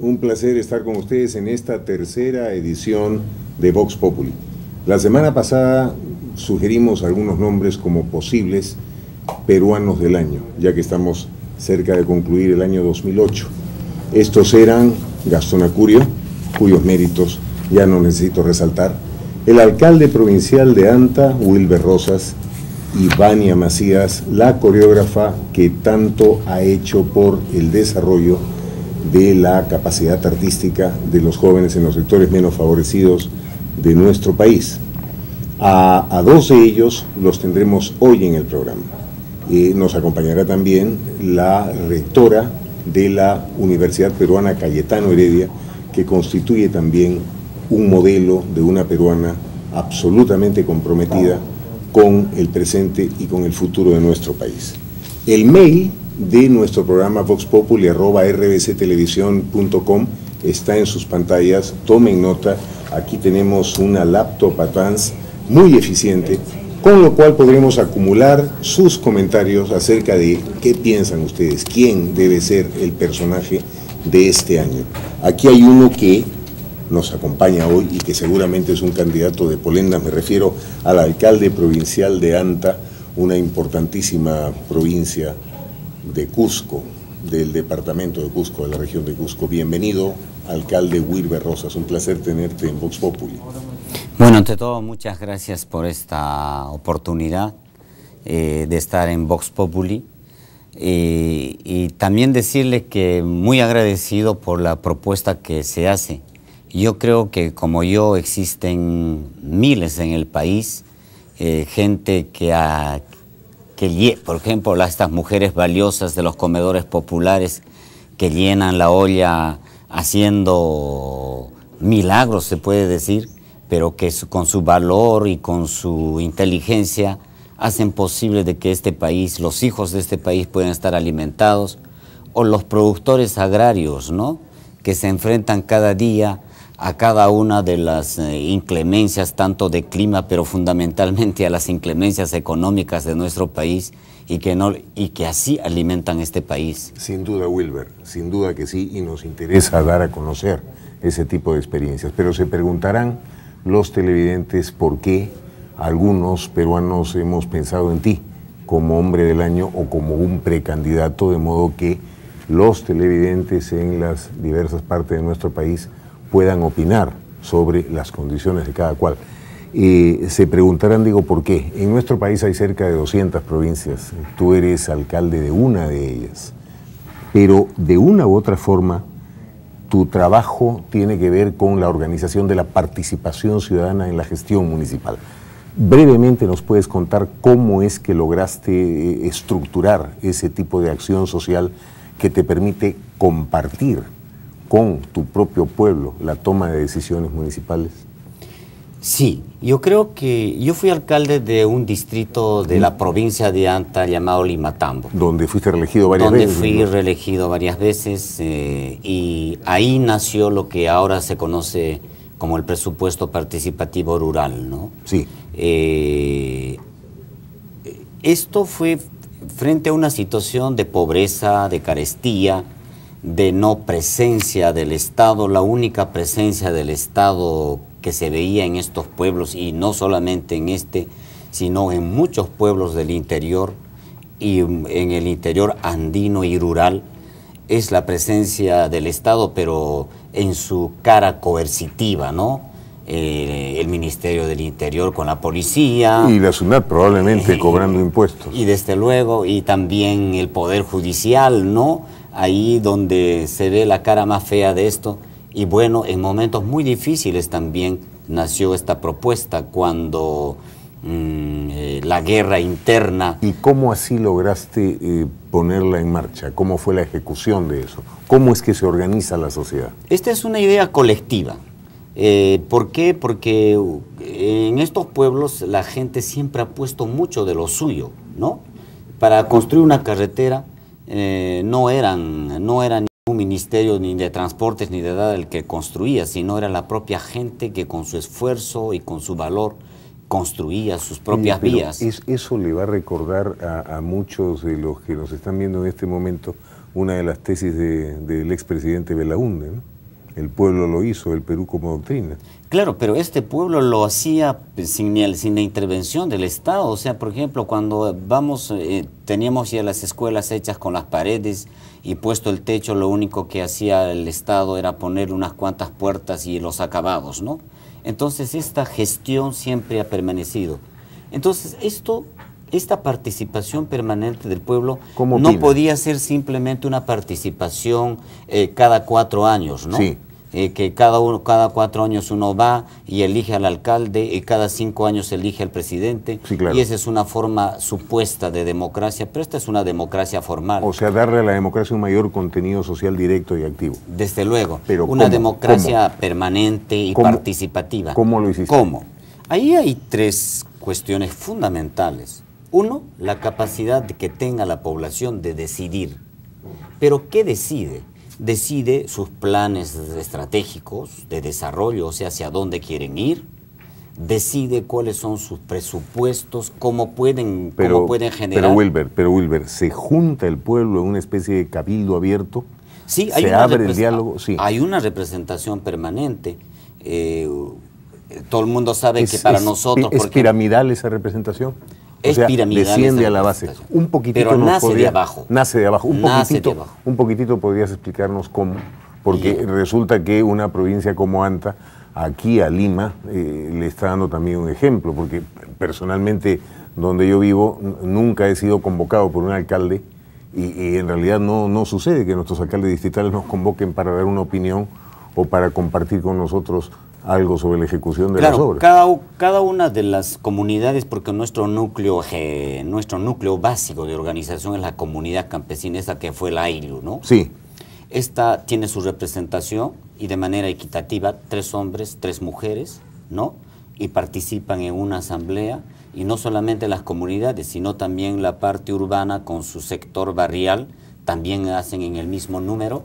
Un placer estar con ustedes en esta tercera edición de Vox Populi. La semana pasada sugerimos algunos nombres como posibles peruanos del año, ya que estamos cerca de concluir el año 2008. Estos eran Gastón Acurio, cuyos méritos ya no necesito resaltar, el alcalde provincial de Anta, Wilber Rosas, y Vania Macías, la coreógrafa que tanto ha hecho por el desarrollo de la capacidad artística de los jóvenes en los sectores menos favorecidos de nuestro país. A, dos de ellos los tendremos hoy en el programa. y nos acompañará también la rectora de la Universidad Peruana Cayetano Heredia, que constituye también un modelo de una peruana absolutamente comprometida con el presente y con el futuro de nuestro país. El mail de nuestro programa voxpopuli.rbctelevisión.com está en sus pantallas, tomen nota, aquí tenemos una laptop advance muy eficiente, con lo cual podremos acumular sus comentarios acerca de qué piensan ustedes, quién debe ser el personaje de este año. Aquí hay uno que nos acompaña hoy y que seguramente es un candidato de Polenda, me refiero al alcalde provincial de Anta, una importantísima provincia de Cusco, del departamento de Cusco, de la región de Cusco. Bienvenido, alcalde Wilber Rosas, un placer tenerte en Vox Populi. Bueno, ante todo, muchas gracias por esta oportunidad eh, de estar en Vox Populi. Eh, y también decirle que muy agradecido por la propuesta que se hace yo creo que como yo existen miles en el país, eh, gente que, que, por ejemplo, estas mujeres valiosas de los comedores populares que llenan la olla haciendo milagros, se puede decir, pero que con su valor y con su inteligencia hacen posible de que este país, los hijos de este país puedan estar alimentados, o los productores agrarios, ¿no? que se enfrentan cada día a cada una de las eh, inclemencias, tanto de clima, pero fundamentalmente a las inclemencias económicas de nuestro país y que, no, y que así alimentan este país. Sin duda, Wilber, sin duda que sí, y nos interesa dar a conocer ese tipo de experiencias. Pero se preguntarán los televidentes por qué algunos peruanos hemos pensado en ti como hombre del año o como un precandidato, de modo que los televidentes en las diversas partes de nuestro país puedan opinar sobre las condiciones de cada cual. Y se preguntarán, digo, ¿por qué? En nuestro país hay cerca de 200 provincias, tú eres alcalde de una de ellas, pero de una u otra forma tu trabajo tiene que ver con la organización de la participación ciudadana en la gestión municipal. Brevemente nos puedes contar cómo es que lograste eh, estructurar ese tipo de acción social que te permite compartir con tu propio pueblo la toma de decisiones municipales? Sí, yo creo que yo fui alcalde de un distrito de la provincia de Anta llamado Limatambo. Donde fuiste reelegido varias veces. Donde fui reelegido varias veces eh, y ahí nació lo que ahora se conoce como el presupuesto participativo rural, ¿no? Sí. Eh, esto fue frente a una situación de pobreza, de carestía, de no presencia del Estado, la única presencia del Estado que se veía en estos pueblos, y no solamente en este, sino en muchos pueblos del interior y en el interior andino y rural, es la presencia del Estado, pero en su cara coercitiva, ¿no? Eh, el Ministerio del Interior con la policía. Y la SUNAT probablemente eh, cobrando impuestos. Y desde luego, y también el Poder Judicial, ¿no? ahí donde se ve la cara más fea de esto. Y bueno, en momentos muy difíciles también nació esta propuesta cuando mm, eh, la guerra interna... ¿Y cómo así lograste eh, ponerla en marcha? ¿Cómo fue la ejecución de eso? ¿Cómo es que se organiza la sociedad? Esta es una idea colectiva. Eh, ¿Por qué? Porque en estos pueblos la gente siempre ha puesto mucho de lo suyo, ¿no? Para construir una carretera eh, no eran, no era ningún ministerio ni de transportes ni de edad el que construía, sino era la propia gente que con su esfuerzo y con su valor construía sus propias vías. eso le va a recordar a, muchos de los que nos están viendo en este momento una de las tesis del expresidente Belaúnde. El pueblo lo hizo, el Perú como doctrina. Claro, pero este pueblo lo hacía sin, sin la intervención del Estado. O sea, por ejemplo, cuando vamos, eh, teníamos ya las escuelas hechas con las paredes y puesto el techo, lo único que hacía el Estado era poner unas cuantas puertas y los acabados, ¿no? Entonces, esta gestión siempre ha permanecido. Entonces, esto esta participación permanente del pueblo no podía ser simplemente una participación eh, cada cuatro años, ¿no? Sí. Eh, que cada, uno, cada cuatro años uno va y elige al alcalde y cada cinco años elige al presidente. Y esa es una forma supuesta de democracia, pero esta es una democracia formal. O sea, darle a la democracia un mayor contenido social directo y activo. Desde luego. Pero una democracia permanente y participativa. ¿Cómo lo hiciste? ¿Cómo? Ahí hay tres cuestiones fundamentales. Uno, la capacidad que tenga la población de decidir. Pero ¿qué decide? Decide sus planes estratégicos de desarrollo, o sea, hacia dónde quieren ir, decide cuáles son sus presupuestos, cómo pueden, cómo pueden generar. Pero Wilber, pero Wilber, ¿se junta el pueblo en una especie de cabildo abierto? Sí, hay ¿Se una abre el diálogo? Sí. Hay una representación permanente. Eh, todo el mundo sabe que para nosotros... ¿Es piramidal esa representación? Es piramidal. Desciende a la base. Un poquitito Pero nace de abajo. Nace de abajo. Un poquitito, un poquitito podrías explicarnos cómo. Porque resulta que una provincia como Anta, aquí a Lima, eh, le está dando también un ejemplo, porque personalmente donde yo vivo nunca he sido convocado por un alcalde y, en realidad no, no sucede que nuestros alcaldes distritales nos convoquen para dar una opinión o para compartir con nosotros algo sobre la ejecución de las obras. Cada, cada una de las comunidades, porque nuestro núcleo, nuestro núcleo básico de organización es la comunidad campesina, esa que fue la AILU, ¿no? Sí. Esta tiene su representación y de manera equitativa, tres hombres, tres mujeres, ¿no? Y participan en una asamblea, y no solamente las comunidades, sino también la parte urbana con su sector barrial, también hacen en el mismo número,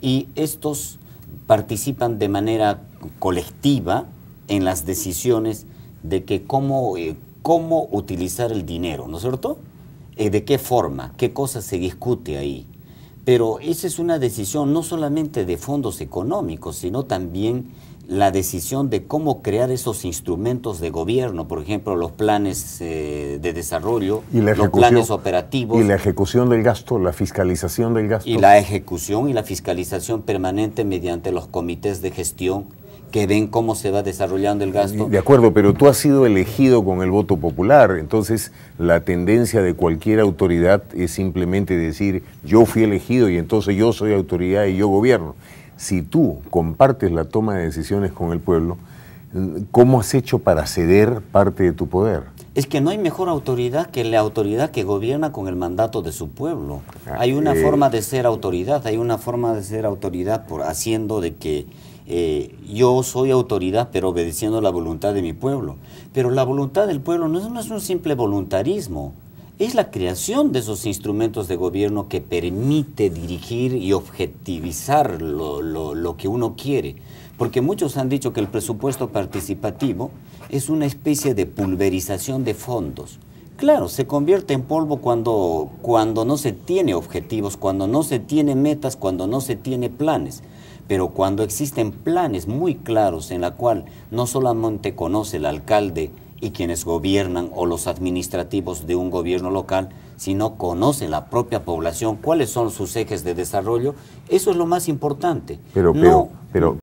y estos participan de manera colectiva en las decisiones de que cómo, eh, cómo utilizar el dinero, ¿no es cierto? Eh, de qué forma, qué cosas se discute ahí. Pero esa es una decisión no solamente de fondos económicos, sino también la decisión de cómo crear esos instrumentos de gobierno, por ejemplo, los planes eh, de desarrollo, los planes operativos. Y la ejecución del gasto, la fiscalización del gasto. Y la ejecución y la fiscalización permanente mediante los comités de gestión que ven cómo se va desarrollando el gasto. De acuerdo, pero tú has sido elegido con el voto popular, entonces la tendencia de cualquier autoridad es simplemente decir yo fui elegido y entonces yo soy autoridad y yo gobierno si tú compartes la toma de decisiones con el pueblo, ¿cómo has hecho para ceder parte de tu poder? Es que no hay mejor autoridad que la autoridad que gobierna con el mandato de su pueblo. Ah, hay una eh. forma de ser autoridad, hay una forma de ser autoridad por haciendo de que eh, yo soy autoridad pero obedeciendo la voluntad de mi pueblo. Pero la voluntad del pueblo no es un simple voluntarismo es la creación de esos instrumentos de gobierno que permite dirigir y objetivizar lo, que uno quiere. Porque muchos han dicho que el presupuesto participativo es una especie de pulverización de fondos. Claro, se convierte en polvo cuando, cuando no se tiene objetivos, cuando no se tiene metas, cuando no se tiene planes. Pero cuando existen planes muy claros en la cual no solamente conoce el alcalde y quienes gobiernan o los administrativos de un gobierno local, si no conocen la propia población, cuáles son sus ejes de desarrollo, eso es lo más importante. Pero, pero, pero,